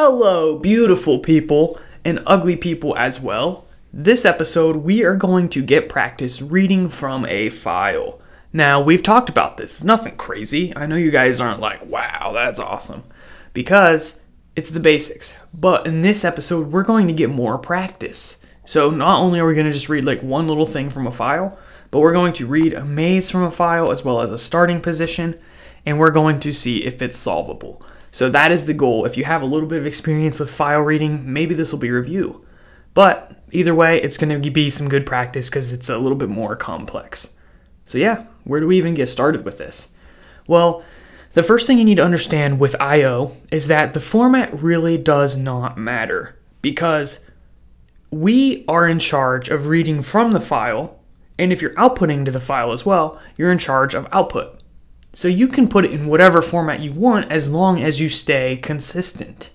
Hello, beautiful people and ugly people as well. This episode, we are going to get practice reading from a file. Now, we've talked about this. It's nothing crazy. I know you guys aren't like, wow, that's awesome. Because it's the basics. But in this episode, we're going to get more practice. So, not only are we going to just read like one little thing from a file, but we're going to read a maze from a file as well as a starting position, and we're going to see if it's solvable. So that is the goal. If you have a little bit of experience with file reading, maybe this will be review. But either way, it's going to be some good practice because it's a little bit more complex. So yeah, where do we even get started with this? Well, the first thing you need to understand with I.O. is that the format really does not matter because we are in charge of reading from the file, and if you're outputting to the file as well, you're in charge of output. So you can put it in whatever format you want as long as you stay consistent.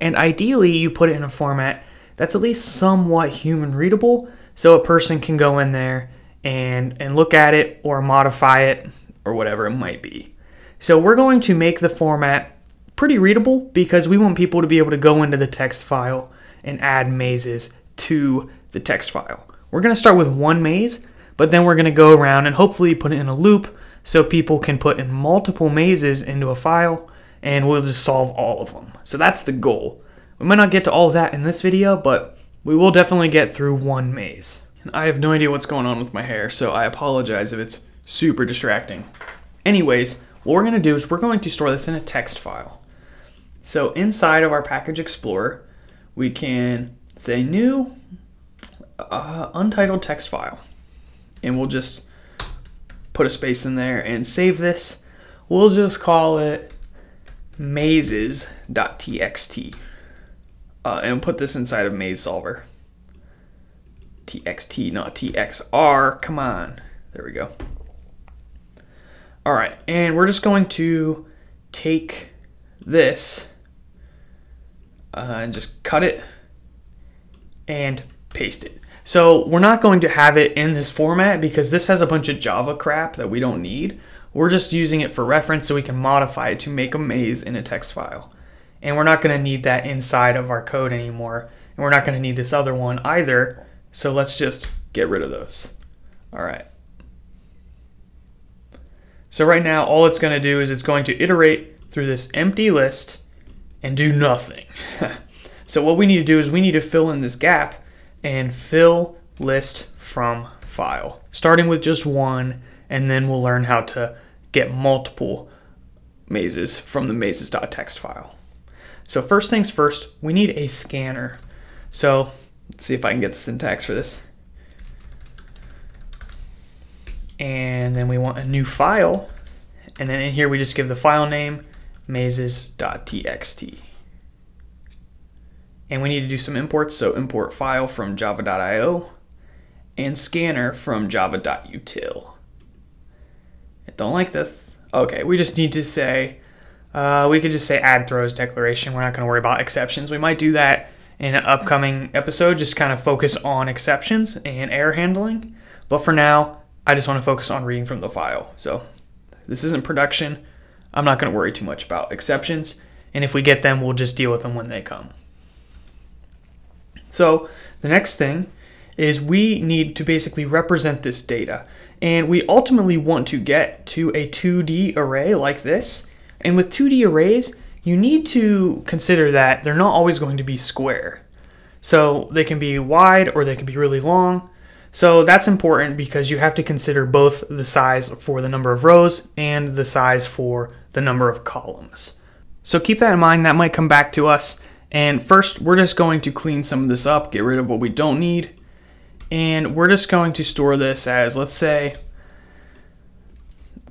And ideally, you put it in a format that's at least somewhat human readable so a person can go in there and, and look at it or modify it or whatever it might be. So we're going to make the format pretty readable because we want people to be able to go into the text file and add mazes to the text file. We're going to start with one maze, but then we're going to go around and hopefully put it in a loop so people can put in multiple mazes into a file and we'll just solve all of them. So that's the goal. We might not get to all of that in this video, but we will definitely get through one maze. I have no idea what's going on with my hair, so I apologize if it's super distracting. Anyways, what we're going to do is we're going to store this in a text file. So inside of our package explorer, we can say new uh, untitled text file. And we'll just put a space in there and save this. We'll just call it mazes.txt uh, and put this inside of maze solver. TXT, not TXR. Come on. There we go. All right, and we're just going to take this uh, and just cut it and paste it. So we're not going to have it in this format because this has a bunch of Java crap that we don't need. We're just using it for reference so we can modify it to make a maze in a text file. And we're not going to need that inside of our code anymore. And we're not going to need this other one either. So let's just get rid of those. All right. So right now, all it's going to do is it's going to iterate through this empty list and do nothing. so what we need to do is we need to fill in this gap and fill list from file, starting with just one, and then we'll learn how to get multiple mazes from the mazes.txt file. So first things first, we need a scanner. So let's see if I can get the syntax for this. And then we want a new file. And then in here we just give the file name mazes.txt. And we need to do some imports, so import file from java.io and scanner from java.util. I don't like this. Okay, we just need to say, uh, we could just say add throws declaration. We're not going to worry about exceptions. We might do that in an upcoming episode, just kind of focus on exceptions and error handling. But for now, I just want to focus on reading from the file. So this isn't production. I'm not going to worry too much about exceptions. And if we get them, we'll just deal with them when they come. So the next thing is we need to basically represent this data. And we ultimately want to get to a 2D array like this. And with 2D arrays, you need to consider that they're not always going to be square. So they can be wide or they can be really long. So that's important because you have to consider both the size for the number of rows and the size for the number of columns. So keep that in mind, that might come back to us and first, we're just going to clean some of this up, get rid of what we don't need. And we're just going to store this as, let's say,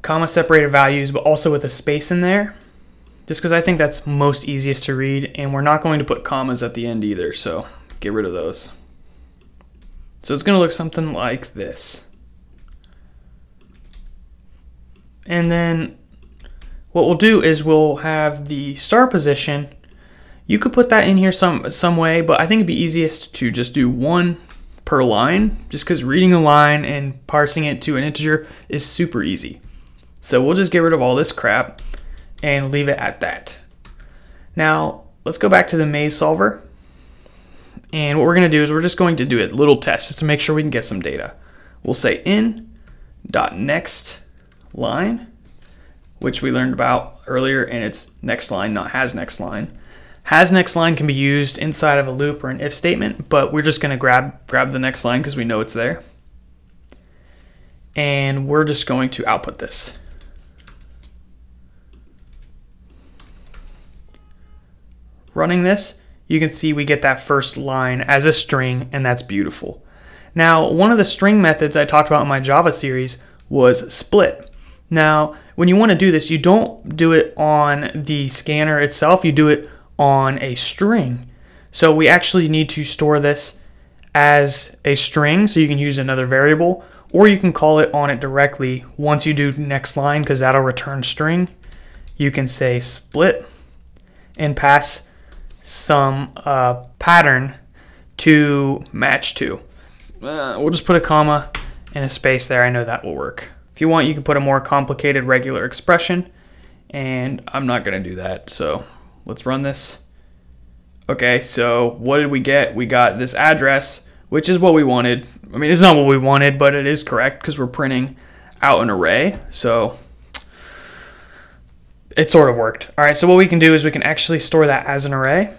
comma separated values, but also with a space in there. Just because I think that's most easiest to read. And we're not going to put commas at the end either, so get rid of those. So it's going to look something like this. And then what we'll do is we'll have the star position you could put that in here some some way, but I think it'd be easiest to just do one per line, just because reading a line and parsing it to an integer is super easy. So we'll just get rid of all this crap and leave it at that. Now, let's go back to the maze solver. And what we're going to do is we're just going to do a little test just to make sure we can get some data. We'll say in dot next line, which we learned about earlier, and it's next line, not has next line. Has next line can be used inside of a loop or an if statement, but we're just going to grab grab the next line because we know it's there. And we're just going to output this. Running this, you can see we get that first line as a string, and that's beautiful. Now, one of the string methods I talked about in my Java series was split. Now, when you want to do this, you don't do it on the scanner itself, you do it on a string. So we actually need to store this as a string so you can use another variable, or you can call it on it directly once you do next line because that'll return string. You can say split and pass some uh, pattern to match to. Uh, we'll just put a comma and a space there. I know that will work. If you want, you can put a more complicated regular expression, and I'm not going to do that. So let's run this. Okay, so what did we get? We got this address, which is what we wanted. I mean, it's not what we wanted, but it is correct because we're printing out an array. So it sort of worked. All right, so what we can do is we can actually store that as an array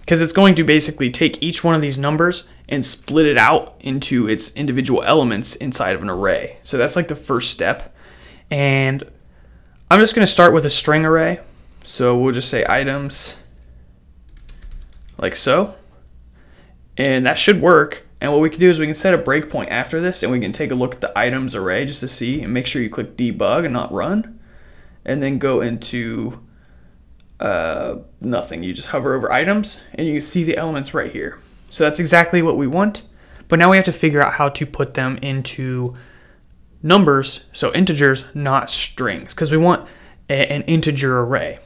because it's going to basically take each one of these numbers and split it out into its individual elements inside of an array. So that's like the first step. And I'm just going to start with a string array. So we'll just say items like so. And that should work. And what we can do is we can set a breakpoint after this and we can take a look at the items array just to see and make sure you click debug and not run. And then go into uh, nothing. You just hover over items and you can see the elements right here. So that's exactly what we want. But now we have to figure out how to put them into numbers, so integers, not strings, because we want an integer array.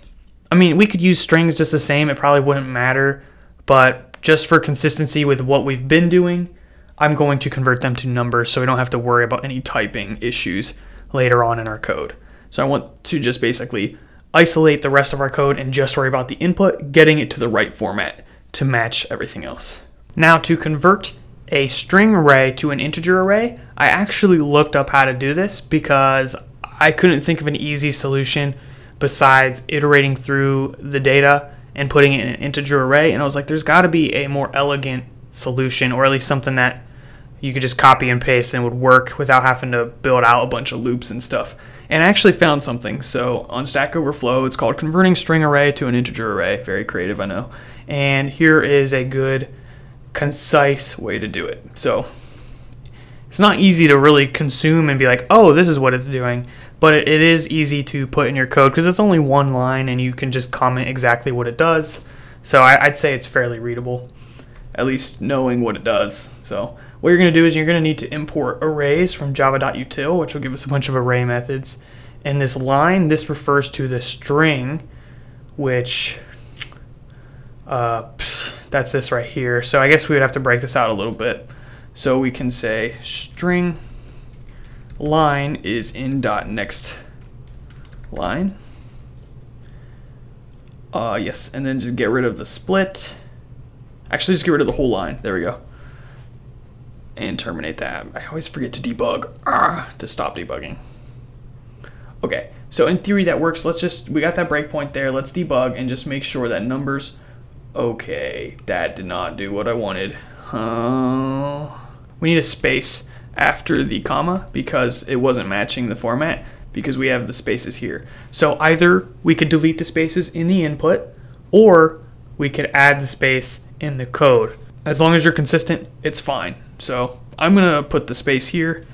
I mean, we could use strings just the same, it probably wouldn't matter, but just for consistency with what we've been doing, I'm going to convert them to numbers so we don't have to worry about any typing issues later on in our code. So I want to just basically isolate the rest of our code and just worry about the input, getting it to the right format to match everything else. Now to convert a string array to an integer array, I actually looked up how to do this because I couldn't think of an easy solution besides iterating through the data and putting it in an integer array. And I was like, there's got to be a more elegant solution, or at least something that you could just copy and paste and would work without having to build out a bunch of loops and stuff. And I actually found something. So on Stack Overflow, it's called converting string array to an integer array. Very creative, I know. And here is a good concise way to do it. So it's not easy to really consume and be like, oh, this is what it's doing, but it, is easy to put in your code because it's only one line and you can just comment exactly what it does. So I, I'd say it's fairly readable, at least knowing what it does. So what you're going to do is you're going to need to import arrays from java.util, which will give us a bunch of array methods. And this line, this refers to the string, which uh, that's this right here. So I guess we would have to break this out a little bit. So we can say string line is in dot next line. Uh, yes, and then just get rid of the split. Actually, just get rid of the whole line. There we go. And terminate that. I always forget to debug. Ah, to stop debugging. Okay, so in theory that works. Let's just, we got that breakpoint there. Let's debug and just make sure that numbers Okay, that did not do what I wanted. Uh, we need a space after the comma because it wasn't matching the format because we have the spaces here. So either we could delete the spaces in the input or we could add the space in the code. As long as you're consistent, it's fine. So I'm gonna put the space here.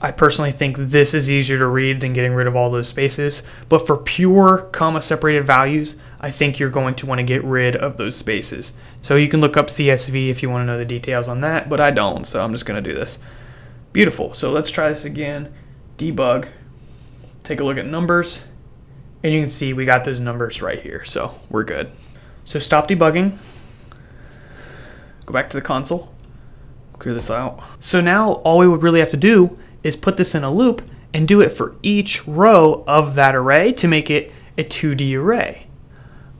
I personally think this is easier to read than getting rid of all those spaces. But for pure comma separated values, I think you're going to want to get rid of those spaces. So you can look up CSV if you want to know the details on that, but I don't, so I'm just going to do this. Beautiful. So let's try this again. Debug. Take a look at numbers. And you can see we got those numbers right here, so we're good. So stop debugging. Go back to the console. Clear this out. So now all we would really have to do is put this in a loop and do it for each row of that array to make it a 2D array.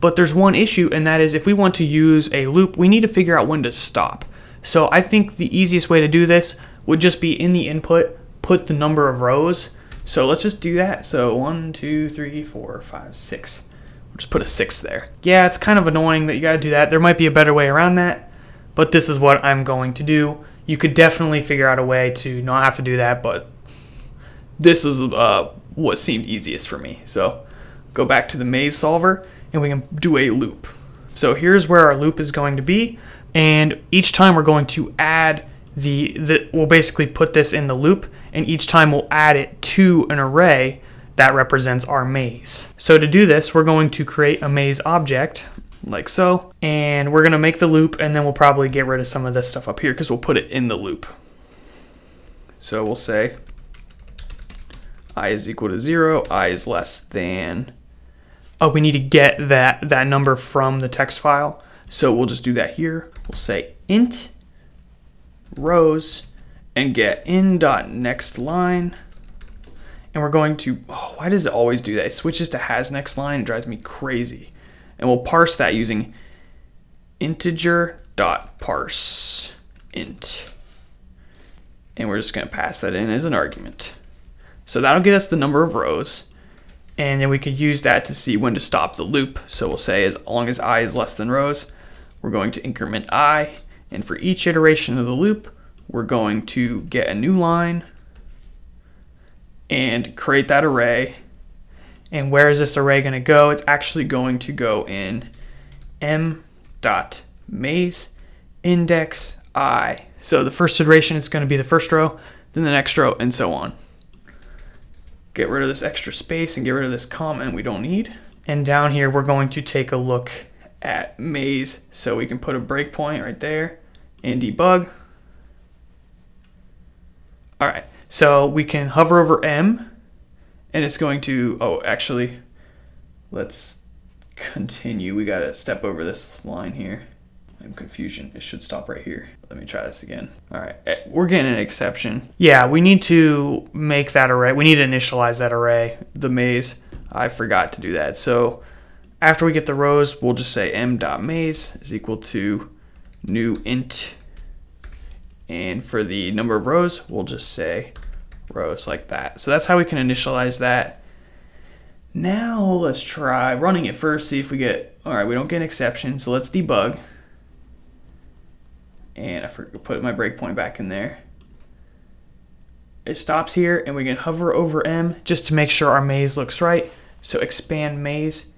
But there's one issue, and that is if we want to use a loop, we need to figure out when to stop. So I think the easiest way to do this would just be in the input, put the number of rows. So let's just do that. So one, two, three, four, five, six. We'll just put a six there. Yeah, it's kind of annoying that you gotta do that. There might be a better way around that, but this is what I'm going to do. You could definitely figure out a way to not have to do that, but this is uh, what seemed easiest for me. So go back to the maze solver and we can do a loop. So here's where our loop is going to be. And each time we're going to add the, the we'll basically put this in the loop and each time we'll add it to an array that represents our maze. So to do this, we're going to create a maze object like so, and we're gonna make the loop and then we'll probably get rid of some of this stuff up here because we'll put it in the loop. So we'll say i is equal to zero, i is less than, oh, we need to get that, that number from the text file. So we'll just do that here. We'll say int rows and get in dot next line. And we're going to, oh, why does it always do that? It switches to has next line. It drives me crazy. And we'll parse that using integer dot parse int. And we're just going to pass that in as an argument. So that'll get us the number of rows. And then we could use that to see when to stop the loop. So we'll say as long as i is less than rows, we're going to increment i. And for each iteration of the loop, we're going to get a new line and create that array. And where is this array going to go? It's actually going to go in m dot maze index i. So the first iteration is going to be the first row, then the next row, and so on. Get rid of this extra space and get rid of this comment we don't need. And down here, we're going to take a look at maze. So we can put a breakpoint right there and debug. All right, so we can hover over M and it's going to, oh, actually, let's continue. We gotta step over this line here. I'm confusion. It should stop right here. Let me try this again. All right, eh, we're getting an exception. Yeah, we need to make that array. We need to initialize that array, the maze. I forgot to do that. So after we get the rows, we'll just say m.maze is equal to new int. And for the number of rows, we'll just say rows like that. So that's how we can initialize that. Now let's try running it first, see if we get, all right, we don't get an exception. So let's debug. And I forgot to put my breakpoint back in there. It stops here and we can hover over M just to make sure our maze looks right. So expand maze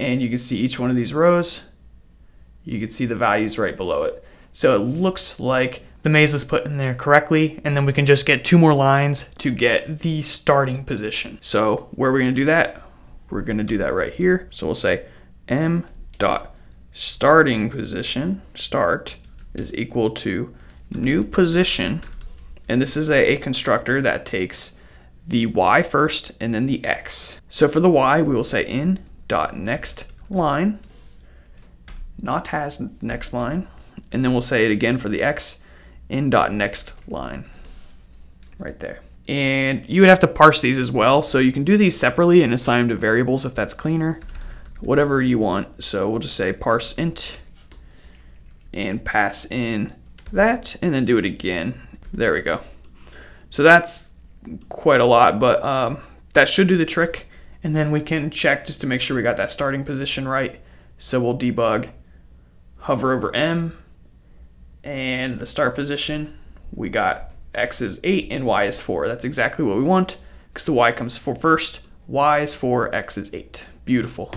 and you can see each one of these rows. You can see the values right below it. So it looks like the maze was put in there correctly, and then we can just get two more lines to get the starting position. So where are we gonna do that? We're gonna do that right here. So we'll say m dot starting position, start, is equal to new position, and this is a, a constructor that takes the y first and then the x. So for the y, we will say in dot next line, not has next line, and then we'll say it again for the x in dot next line right there. And you would have to parse these as well. So you can do these separately and assign them to variables if that's cleaner, whatever you want. So we'll just say parse int and pass in that and then do it again. There we go. So that's quite a lot, but um, that should do the trick. And then we can check just to make sure we got that starting position right. So we'll debug, hover over M, and the start position, we got X is 8 and Y is 4. That's exactly what we want because the Y comes for first, Y is 4, X is 8. Beautiful.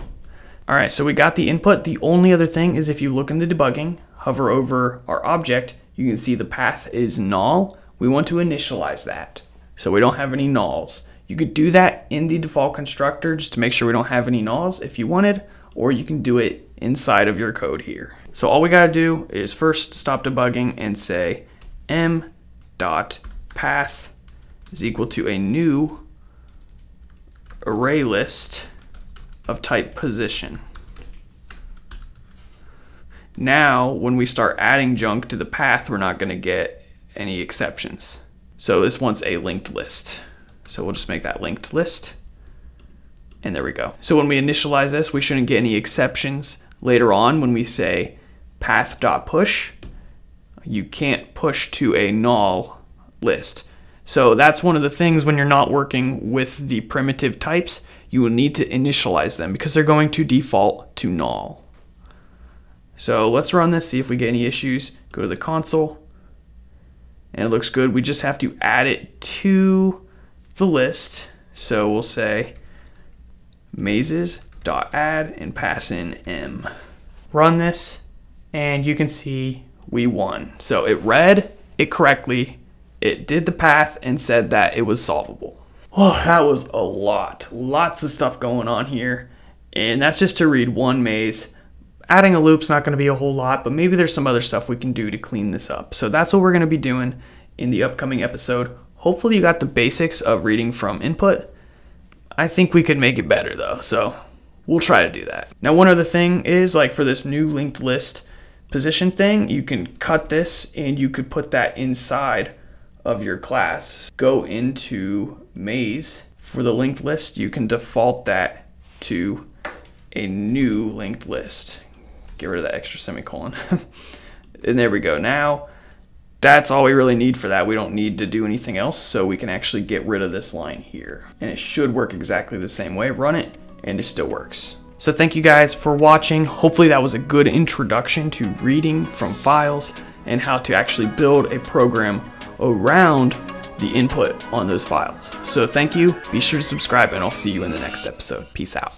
All right, so we got the input. The only other thing is if you look in the debugging, hover over our object, you can see the path is null. We want to initialize that. So we don't have any nulls. You could do that in the default constructor just to make sure we don't have any nulls if you wanted, or you can do it inside of your code here. So all we gotta do is first stop debugging and say m dot path is equal to a new array list of type position. Now, when we start adding junk to the path, we're not gonna get any exceptions. So this wants a linked list. So we'll just make that linked list. And there we go. So when we initialize this, we shouldn't get any exceptions later on when we say path.push. You can't push to a null list. So that's one of the things when you're not working with the primitive types, you will need to initialize them because they're going to default to null. So let's run this, see if we get any issues. Go to the console, and it looks good. We just have to add it to the list. So we'll say mazes.add and pass in m. Run this, and you can see we won. So it read it correctly, it did the path, and said that it was solvable. Oh, that was a lot. Lots of stuff going on here. And that's just to read one maze. Adding a loop's not going to be a whole lot, but maybe there's some other stuff we can do to clean this up. So that's what we're going to be doing in the upcoming episode. Hopefully you got the basics of reading from input. I think we could make it better though, so we'll try to do that. Now one other thing is like for this new linked list position thing, you can cut this and you could put that inside of your class. Go into maze. For the linked list, you can default that to a new linked list. Get rid of that extra semicolon. and there we go. Now, that's all we really need for that. We don't need to do anything else, so we can actually get rid of this line here. And it should work exactly the same way. Run it, and it still works. So thank you guys for watching. Hopefully that was a good introduction to reading from files and how to actually build a program around the input on those files. So thank you, be sure to subscribe, and I'll see you in the next episode. Peace out.